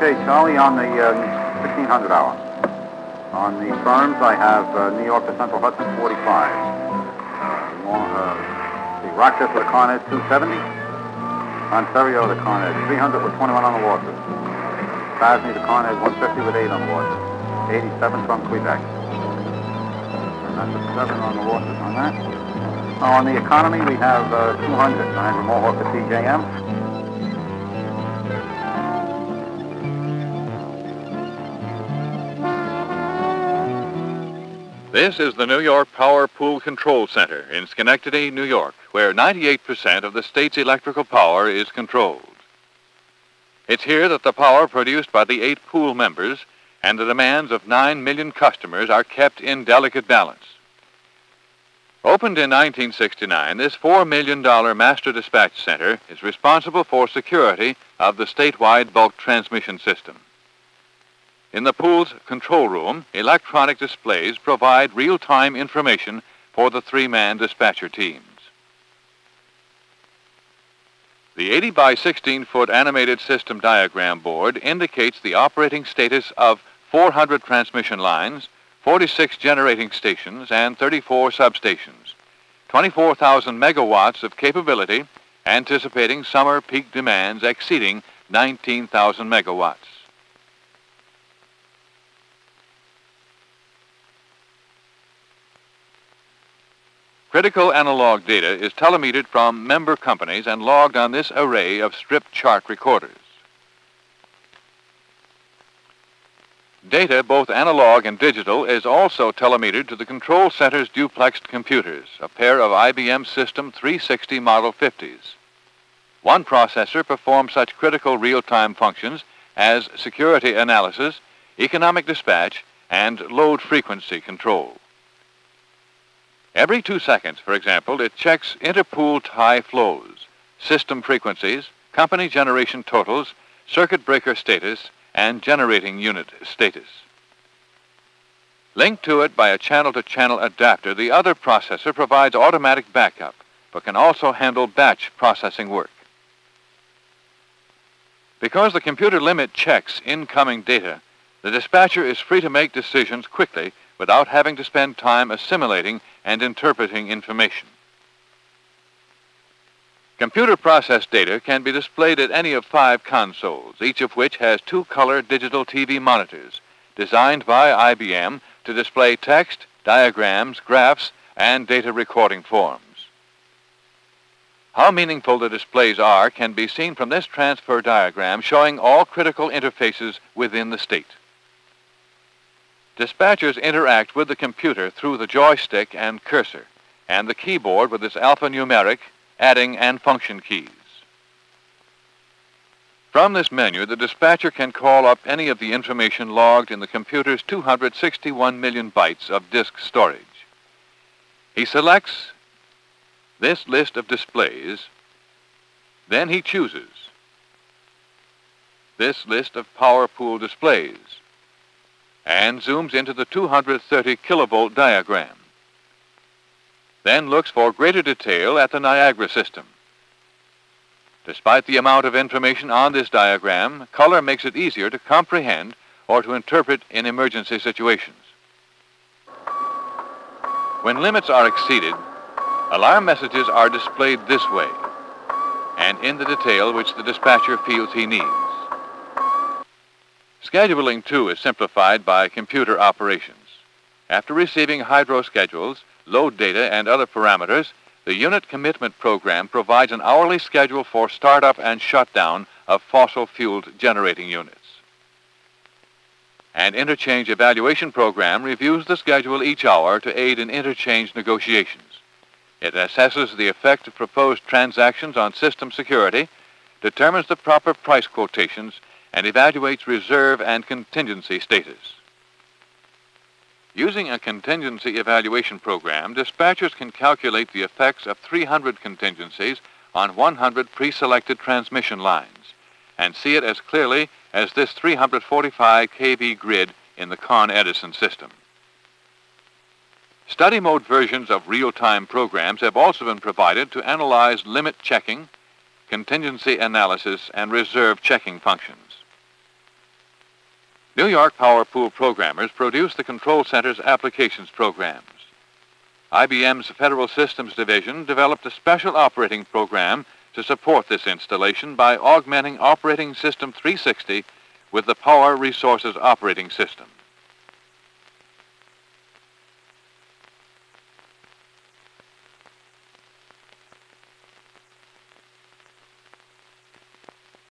Okay, Charlie, on the uh, 1600 hour. On the firms, I have uh, New York to Central Hudson, 45. Uh, Long- uh, the Rochester to Con Ed, 270. Ontario to Con Ed, 300 with 21 on the losses. PASNY to Con Ed, 150 with 8 on the losses. 87 from Quebec. And that's a 7 on the losses on that. Now, on the economy, we have uh, 200. Niagara Mohawk to PJM. This is the New York Power Pool Control Center in Schenectady, New York, where 98% of the state's electrical power is controlled. It's here that the power produced by the eight pool members and the demands of 9 million customers are kept in delicate balance. Opened in 1969, this $4 million master dispatch center is responsible for security of the statewide bulk transmission system. In the pool's control room, electronic displays provide real-time information for the three-man dispatcher teams. The 80 by 16 foot animated system diagram board indicates the operating status of 400 transmission lines, 46 generating stations, and 34 substations. 24,000 megawatts of capability, anticipating summer peak demands exceeding 19,000 megawatts. Critical analog data is telemetered from member companies and logged on this array of strip chart recorders. Data, both analog and digital, is also telemetered to the control center's duplexed computers, a pair of IBM System 360 Model 50s. One processor performs such critical real-time functions as security analysis, economic dispatch, and load frequency control. Every two seconds, for example, it checks interpool tie flows, system frequencies, company generation totals, circuit breaker status, and generating unit status. Linked to it by a channel-to-channel adapter, the other processor provides automatic backup, but can also handle batch processing work. Because the computer limit checks incoming data, the dispatcher is free to make decisions quickly without having to spend time assimilating and interpreting information. Computer processed data can be displayed at any of five consoles, each of which has two color digital TV monitors designed by IBM to display text, diagrams, graphs, and data recording forms. How meaningful the displays are can be seen from this transfer diagram showing all critical interfaces within the state. Dispatchers interact with the computer through the joystick and cursor, and the keyboard with its alphanumeric, adding, and function keys. From this menu, the dispatcher can call up any of the information logged in the computer's 261 million bytes of disk storage. He selects this list of displays, then he chooses this list of power pool displays and zooms into the 230 kilovolt diagram. Then looks for greater detail at the Niagara system. Despite the amount of information on this diagram, color makes it easier to comprehend or to interpret in emergency situations. When limits are exceeded, alarm messages are displayed this way and in the detail which the dispatcher feels he needs. Scheduling, too, is simplified by computer operations. After receiving hydro schedules, load data, and other parameters, the unit commitment program provides an hourly schedule for startup and shutdown of fossil-fueled generating units. An interchange evaluation program reviews the schedule each hour to aid in interchange negotiations. It assesses the effect of proposed transactions on system security, determines the proper price quotations, and evaluates reserve and contingency status. Using a contingency evaluation program, dispatchers can calculate the effects of 300 contingencies on 100 pre-selected transmission lines and see it as clearly as this 345 kV grid in the Con Edison system. Study mode versions of real-time programs have also been provided to analyze limit checking, contingency analysis, and reserve checking functions. New York Power Pool programmers produce the Control Center's applications programs. IBM's Federal Systems Division developed a special operating program to support this installation by augmenting Operating System 360 with the Power Resources Operating System.